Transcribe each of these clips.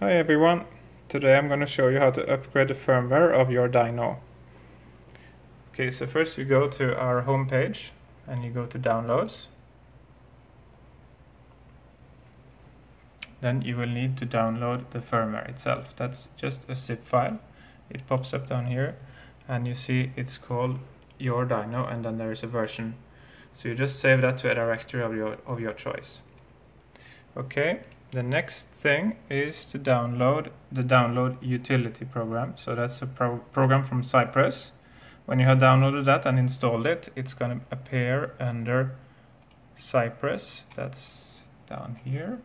Hi everyone, today I'm going to show you how to upgrade the firmware of YourDyno. Okay, so first you go to our home page and you go to downloads. Then you will need to download the firmware itself. That's just a zip file. It pops up down here and you see it's called YourDyno and then there is a version. So you just save that to a directory of your, of your choice. Okay, the next thing is to download the download utility program. So that's a pro program from Cypress. When you have downloaded that and installed it, it's going to appear under Cypress. That's down here.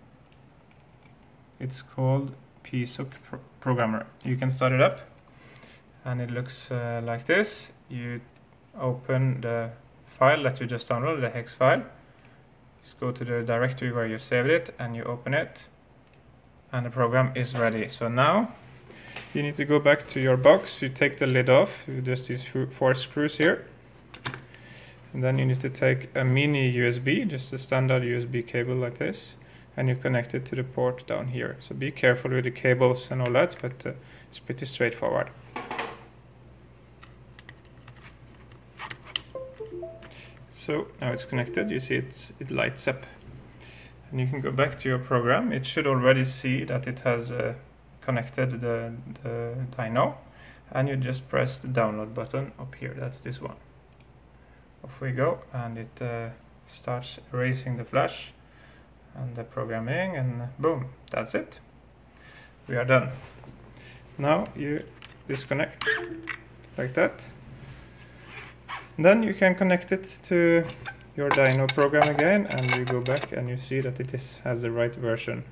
It's called PSoC Pro Programmer. You can start it up and it looks uh, like this. You open the file that you just downloaded, the hex file go to the directory where you saved it and you open it and the program is ready. So now you need to go back to your box, you take the lid off, just these four screws here. And then you need to take a mini USB, just a standard USB cable like this, and you connect it to the port down here. So be careful with the cables and all that, but uh, it's pretty straightforward. So now it's connected, you see it's, it lights up. And you can go back to your program. It should already see that it has uh, connected the, the dyno. And you just press the download button up here, that's this one. Off we go, and it uh, starts erasing the flash and the programming, and boom, that's it. We are done. Now you disconnect like that. Then you can connect it to YourDyno program again and you go back and you see that it is, has the right version.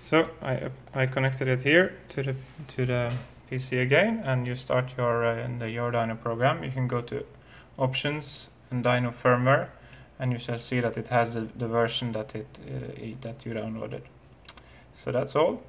So I, I connected it here to the, to the PC again and you start your, uh, in the YourDyno program. You can go to options and Dyno firmware and you shall see that it has the, the version that, it, uh, that you downloaded. So that's all.